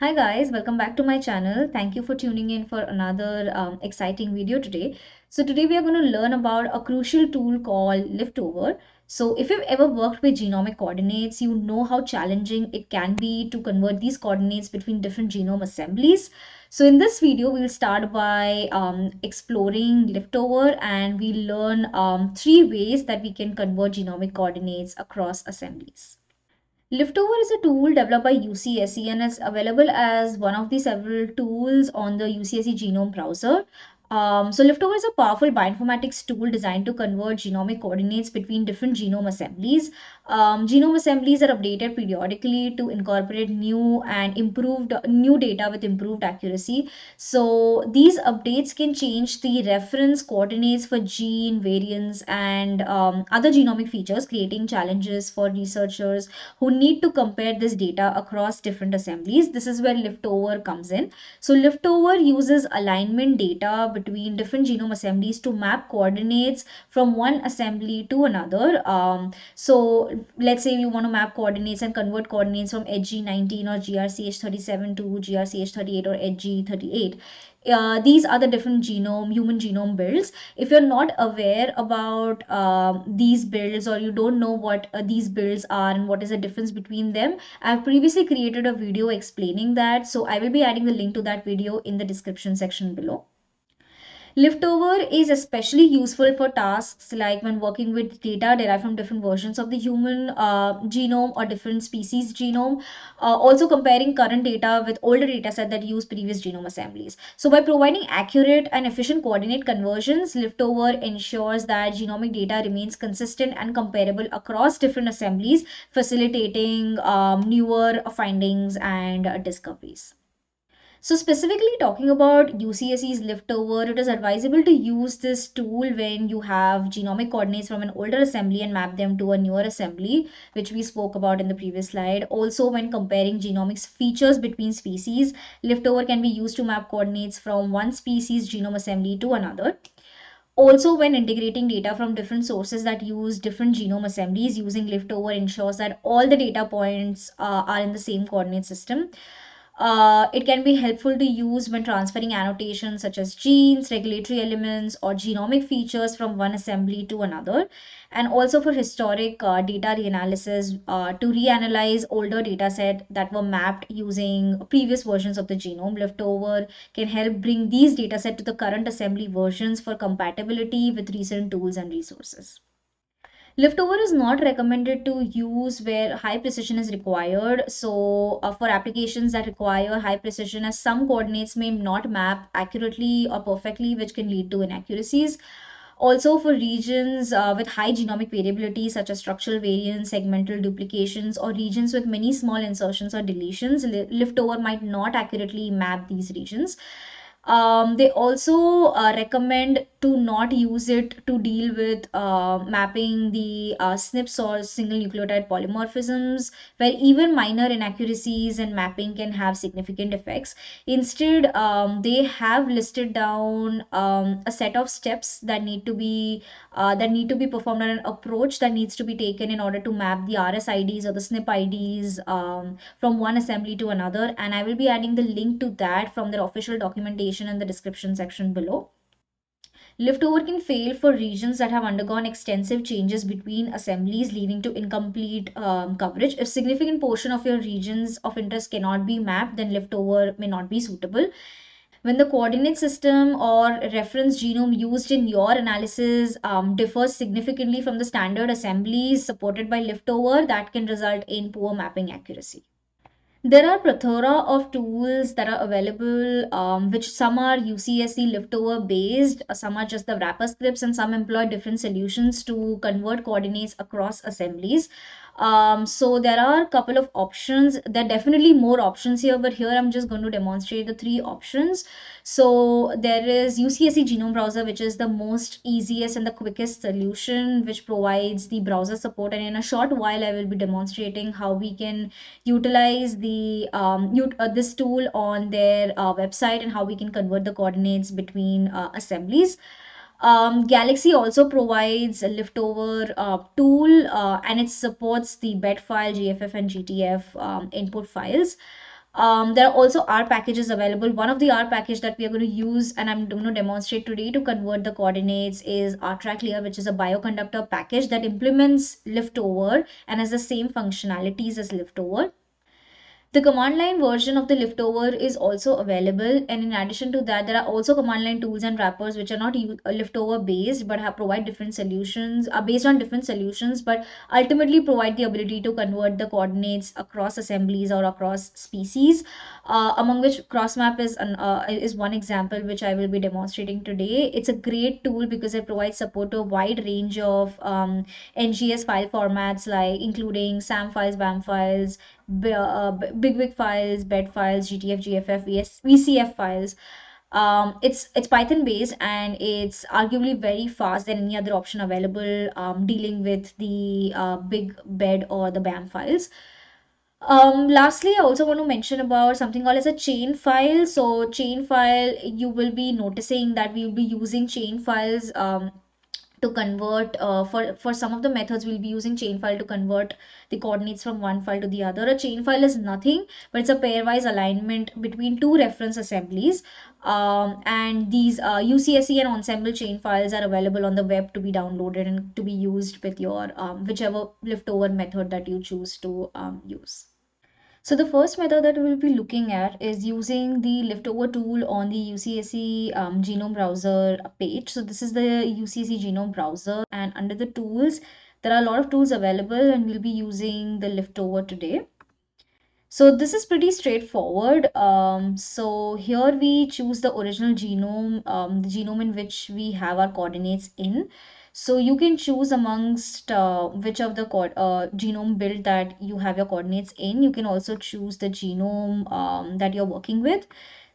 Hi guys, welcome back to my channel. Thank you for tuning in for another um, exciting video today. So today we are going to learn about a crucial tool called Liftover. So if you've ever worked with genomic coordinates, you know how challenging it can be to convert these coordinates between different genome assemblies. So in this video, we'll start by um, exploring Liftover and we'll learn um, three ways that we can convert genomic coordinates across assemblies. Liftover is a tool developed by UCSC and is available as one of the several tools on the UCSC Genome Browser. Um, so Liftover is a powerful bioinformatics tool designed to convert genomic coordinates between different genome assemblies. Um, genome assemblies are updated periodically to incorporate new and improved new data with improved accuracy. So these updates can change the reference coordinates for gene variants and um, other genomic features, creating challenges for researchers who need to compare this data across different assemblies. This is where Liftover comes in. So Liftover uses alignment data between different genome assemblies to map coordinates from one assembly to another. Um, so let's say you want to map coordinates and convert coordinates from HG19 or GRCH37 to GRCH38 or HG38. Uh, these are the different genome human genome builds. If you're not aware about uh, these builds or you don't know what uh, these builds are and what is the difference between them i've previously created a video explaining that. So i will be adding the link to that video in the description section below Liftover is especially useful for tasks like when working with data derived from different versions of the human uh, genome or different species genome. Uh, also comparing current data with older data set that use previous genome assemblies. So by providing accurate and efficient coordinate conversions, Liftover ensures that genomic data remains consistent and comparable across different assemblies, facilitating um, newer findings and discoveries. So specifically talking about UCSC's Liftover, it is advisable to use this tool when you have genomic coordinates from an older assembly and map them to a newer assembly, which we spoke about in the previous slide. Also, when comparing genomics features between species, Liftover can be used to map coordinates from one species genome assembly to another. Also, when integrating data from different sources that use different genome assemblies, using Liftover ensures that all the data points uh, are in the same coordinate system. Uh, it can be helpful to use when transferring annotations such as genes, regulatory elements, or genomic features from one assembly to another. And also for historic uh, data reanalysis uh, to reanalyze older data set that were mapped using previous versions of the genome. liftover can help bring these data set to the current assembly versions for compatibility with recent tools and resources. Liftover is not recommended to use where high precision is required. So uh, for applications that require high precision as some coordinates may not map accurately or perfectly, which can lead to inaccuracies. Also for regions uh, with high genomic variability such as structural variants, segmental duplications or regions with many small insertions or deletions, Liftover might not accurately map these regions. Um, they also uh, recommend to not use it to deal with uh, mapping the uh, SNPs or single nucleotide polymorphisms, where even minor inaccuracies in mapping can have significant effects. Instead, um, they have listed down um, a set of steps that need to be uh, that need to be performed and an approach that needs to be taken in order to map the RSIDs or the SNP IDs um, from one assembly to another. And I will be adding the link to that from their official documentation in the description section below. Liftover can fail for regions that have undergone extensive changes between assemblies leading to incomplete um, coverage. If significant portion of your regions of interest cannot be mapped, then liftover may not be suitable. When the coordinate system or reference genome used in your analysis um, differs significantly from the standard assemblies supported by liftover, that can result in poor mapping accuracy. There are plethora of tools that are available, um, which some are UCSC liftover based, uh, some are just the wrapper scripts, and some employ different solutions to convert coordinates across assemblies. Um, so there are a couple of options. There are definitely more options here, but here I'm just going to demonstrate the three options. So there is UCSC Genome Browser, which is the most easiest and the quickest solution, which provides the browser support. And in a short while, I will be demonstrating how we can utilize the um, uh, this tool on their uh, website and how we can convert the coordinates between uh, assemblies. Um, Galaxy also provides a liftover uh, tool uh, and it supports the BED file, GFF, and GTF um, input files. um, there are also R packages available. One of the R package that we are going to use and I'm going to demonstrate today to convert the coordinates is RTrackLayer, which is a bioconductor package that implements liftover and has the same functionalities as liftover. The command line version of the liftover is also available. And in addition to that there are also command line tools and wrappers which are not uh, liftover based but have provide different solutions are based on different solutions but ultimately provide the ability to convert the coordinates across assemblies or across species uh, among which CrossMap is an, uh, is one example which I will be demonstrating today. It's a great tool because it provides support to a wide range of um, NGS file formats like including SAM files, BAM files, uh, BigWig files, BED files, GTF, GFF, VS, VCF files. Um, it's it's Python based and it's arguably very fast than any other option available um, dealing with the uh, big bed or the BAM files. Um, lastly, I also want to mention about something called as a chain file. So chain file, you will be noticing that we will be using chain files um, to convert uh, for for some of the methods we'll be using chain file to convert the coordinates from one file to the other. A chain file is nothing but it's a pairwise alignment between two reference assemblies. Um, and these uh, UCSC and Ensembl chain files are available on the web to be downloaded and to be used with your um, whichever liftover method that you choose to um, use so the first method that we will be looking at is using the liftover tool on the UCSC um, genome browser page. So this is the UCSC genome browser and under the tools, there are a lot of tools available and we'll be using the liftover today. So this is pretty straightforward. Um, so here we choose the original genome, um, the genome in which we have our coordinates in. So you can choose amongst uh, which of the uh, genome build that you have your coordinates in. You can also choose the genome um, that you're working with.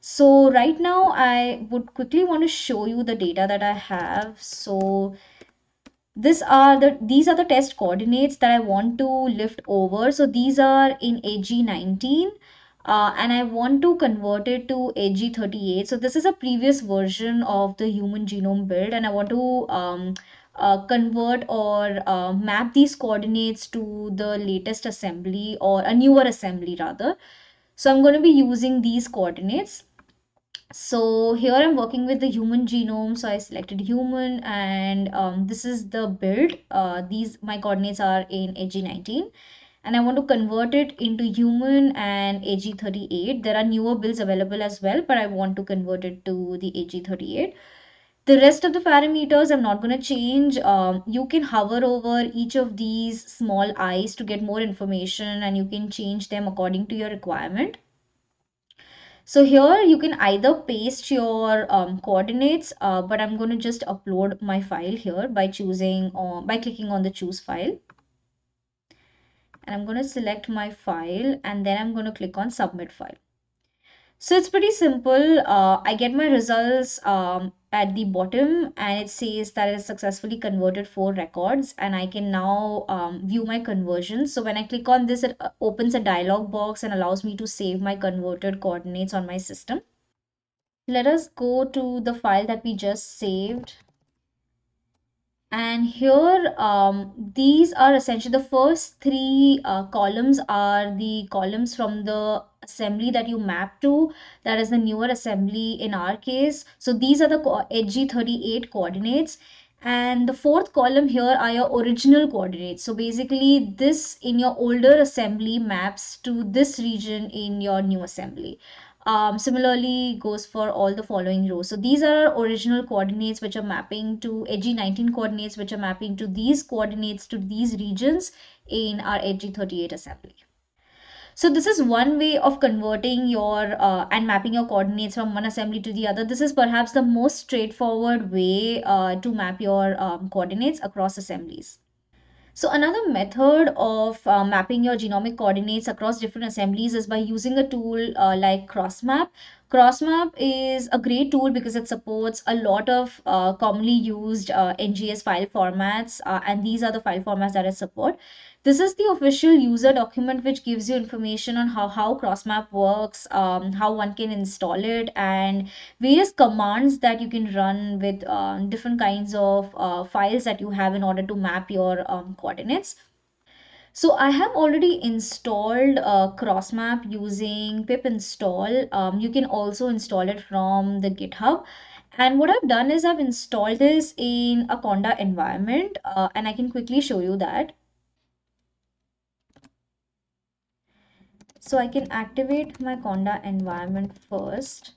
So right now I would quickly want to show you the data that I have. So this are the these are the test coordinates that I want to lift over. So these are in HG19 uh, and I want to convert it to HG38. So this is a previous version of the human genome build and I want to um, uh, convert or uh, map these coordinates to the latest assembly or a newer assembly rather. So I'm going to be using these coordinates. So here I'm working with the human genome. So I selected human and um, this is the build. Uh, these my coordinates are in HG19 and I want to convert it into human and HG38. There are newer builds available as well, but I want to convert it to the HG38. The rest of the parameters I'm not going to change. Um, you can hover over each of these small eyes to get more information and you can change them according to your requirement. So here you can either paste your um, coordinates, uh, but I'm going to just upload my file here by choosing, uh, by clicking on the choose file. And I'm going to select my file and then I'm going to click on submit file. So it's pretty simple. Uh, I get my results um, at the bottom and it says that it has successfully converted four records and I can now um, view my conversions. So when I click on this, it uh, opens a dialog box and allows me to save my converted coordinates on my system. Let us go to the file that we just saved and here um, these are essentially the first three uh, columns are the columns from the assembly that you map to. That is the newer assembly in our case. So these are the HG38 coordinates. And the fourth column here are your original coordinates. So basically this in your older assembly maps to this region in your new assembly um, similarly goes for all the following rows. So these are our original coordinates which are mapping to HG19 coordinates which are mapping to these coordinates to these regions in our HG38 assembly. So this is one way of converting your uh, and mapping your coordinates from one assembly to the other. This is perhaps the most straightforward way uh, to map your um, coordinates across assemblies. So another method of uh, mapping your genomic coordinates across different assemblies is by using a tool uh, like CrossMap. CrossMap is a great tool because it supports a lot of uh, commonly used uh, NGS file formats uh, and these are the file formats that it supports. This is the official user document which gives you information on how, how CrossMap works, um, how one can install it, and various commands that you can run with uh, different kinds of uh, files that you have in order to map your um, coordinates. So I have already installed uh, CrossMap using pip install. Um, you can also install it from the GitHub. And what I've done is I've installed this in a Conda environment, uh, and I can quickly show you that. So I can activate my Conda environment first.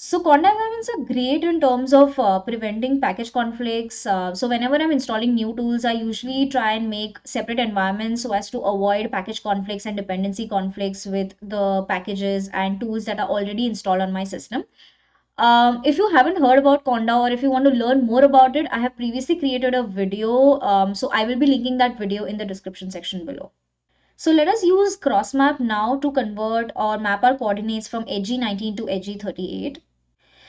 So Conda environments are great in terms of uh, preventing package conflicts. Uh, so whenever I'm installing new tools, I usually try and make separate environments so as to avoid package conflicts and dependency conflicts with the packages and tools that are already installed on my system. Um, if you haven't heard about Conda or if you want to learn more about it, I have previously created a video. Um, so I will be linking that video in the description section below. So let us use CrossMap now to convert or map our coordinates from HG19 to HG38.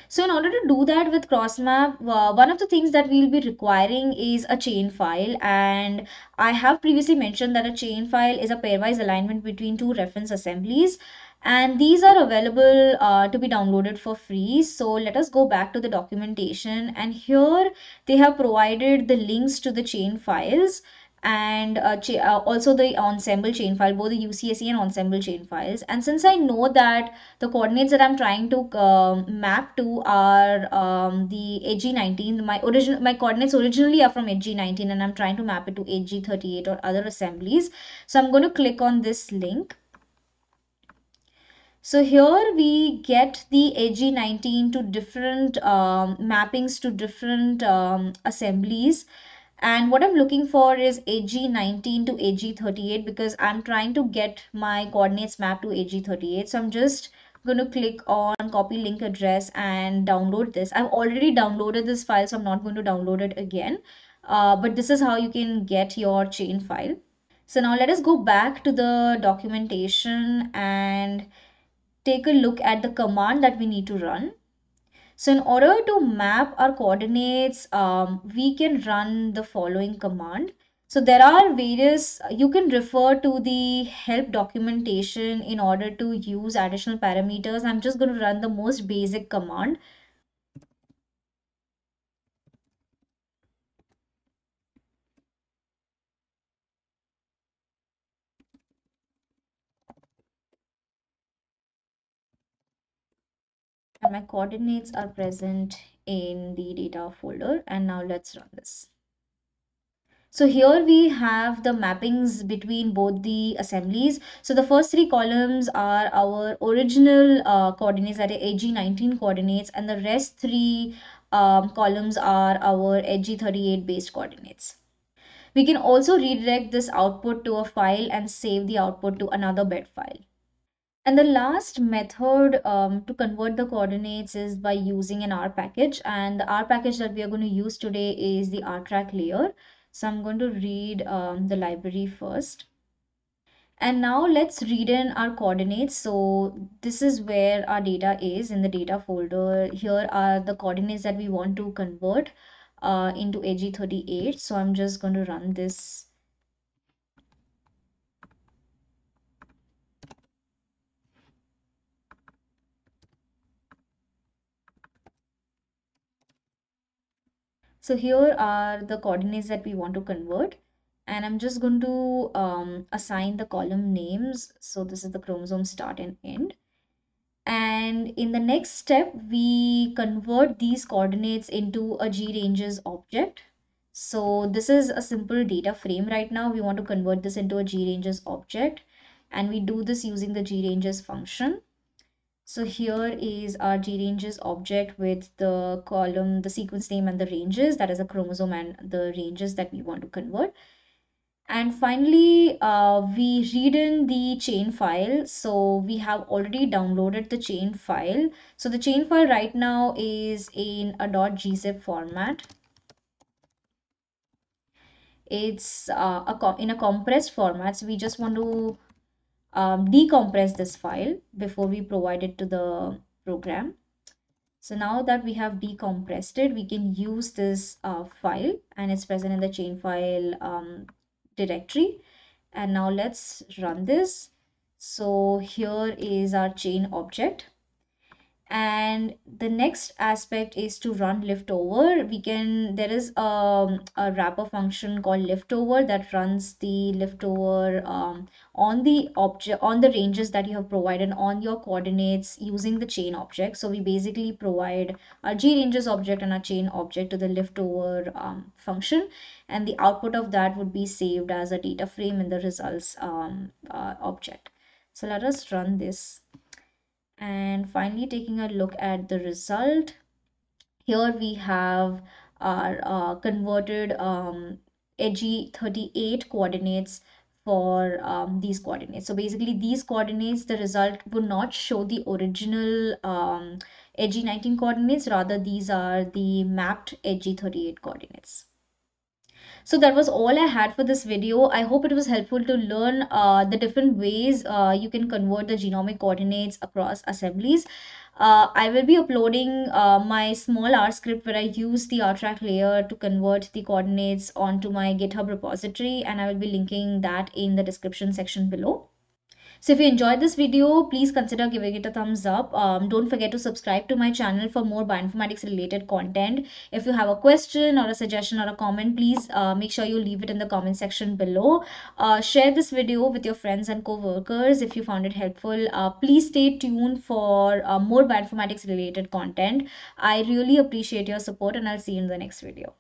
So in order to do that with CrossMap, uh, one of the things that we'll be requiring is a chain file. And I have previously mentioned that a chain file is a pairwise alignment between two reference assemblies. And these are available uh, to be downloaded for free. So let us go back to the documentation. And here they have provided the links to the chain files and uh, uh, also the Ensembl chain file, both the UCSC and Ensembl chain files. And since I know that the coordinates that I'm trying to uh, map to are um, the HG19, my original my coordinates originally are from HG19 and I'm trying to map it to HG38 or other assemblies. So I'm going to click on this link. So here we get the HG19 to different um, mappings to different um, assemblies and what I'm looking for is HG19 to HG38 because I'm trying to get my coordinates mapped to HG38 So I'm just going to click on copy link address and download this. I've already downloaded this file, so I'm not going to download it again. Uh, but this is how you can get your chain file. So now let us go back to the documentation and take a look at the command that we need to run. So in order to map our coordinates, um, we can run the following command. So there are various, you can refer to the help documentation in order to use additional parameters. I'm just going to run the most basic command. My coordinates are present in the data folder. And now let's run this. So here we have the mappings between both the assemblies. So the first three columns are our original uh, coordinates that are HG19 coordinates and the rest three um, columns are our HG38 based coordinates. We can also redirect this output to a file and save the output to another bed file. And the last method um, to convert the coordinates is by using an R package. And the R package that we are going to use today is the rtracklayer. So I'm going to read um, the library first. And now let's read in our coordinates. So this is where our data is in the data folder. Here are the coordinates that we want to convert uh, into HG38. So I'm just going to run this So here are the coordinates that we want to convert. And I'm just going to um, assign the column names. So this is the chromosome start and end. And in the next step, we convert these coordinates into a GRanges object. So this is a simple data frame right now. We want to convert this into a GRanges object. And we do this using the GRanges function. So here is our GRanges object with the column, the sequence name and the ranges, that is a chromosome and the ranges that we want to convert. And finally, uh, we read in the chain file. So we have already downloaded the chain file. So the chain file right now is in a .gzip format. It's uh, a in a compressed format. So we just want to um, decompress this file before we provide it to the program. So now that we have decompressed it, we can use this uh, file and it's present in the chain file um, directory. And now let's run this. So here is our chain object. And the next aspect is to run liftover we can there is um, a wrapper function called liftover that runs the liftover um, on the object on the ranges that you have provided on your coordinates using the chain object. So we basically provide our GRanges object and our chain object to the liftover um, function. And the output of that would be saved as a data frame in the results um, uh, object. So let us run this and finally taking a look at the result here we have our uh, converted um, HG38 coordinates for um, these coordinates. So basically these coordinates the result would not show the original um, HG19 coordinates. Rather these are the mapped HG38 coordinates so that was all I had for this video. I hope it was helpful to learn uh, the different ways uh, you can convert the genomic coordinates across assemblies. Uh, I will be uploading uh, my small R script where I use the rtracklayer to convert the coordinates onto my GitHub repository and I will be linking that in the description section below. So if you enjoyed this video, please consider giving it a thumbs up. Um, don't forget to subscribe to my channel for more bioinformatics related content. If you have a question or a suggestion or a comment, please uh, make sure you leave it in the comment section below. Uh, share this video with your friends and co-workers if you found it helpful. Uh, please stay tuned for uh, more bioinformatics related content. I really appreciate your support and I'll see you in the next video.